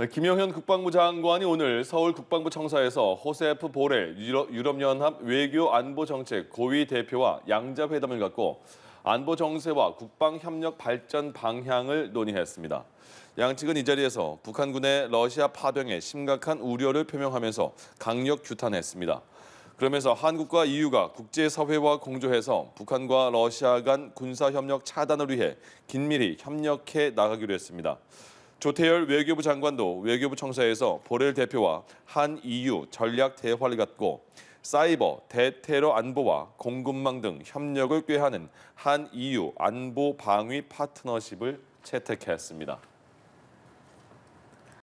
네, 김영현 국방부 장관이 오늘 서울 국방부 청사에서 호세프 유럽- 유럽연합 외교 안보 정책 고위 대표와 양자 회담을 갖고 안보 정세와 국방 협력 발전 방향을 논의했습니다. 양측은 이 자리에서 북한군의 러시아 파병에 심각한 우려를 표명하면서 강력 규탄했습니다. 그러면서 한국과 EU가 국제사회와 공조해서 북한과 러시아 간 군사협력 차단을 위해 긴밀히 협력해 나가기로 했습니다. 조태열 외교부 장관도 외교부 청사에서 보렐 대표와 한 EU 전략 대화를 갖고 사이버, 대테러 안보와 공급망 등 협력을 꾀하는 한 EU 안보 방위 파트너십을 채택했습니다.